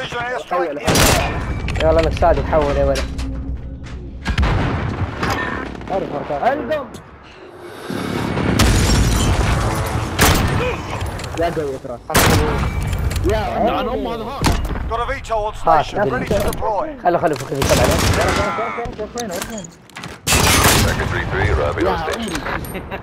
يا الله يلا لك صادق حول يا ولد. اعرف اركان القم يا قوي ترى يا عن ام هذا هاك خلو a فوق يطلع عليه وين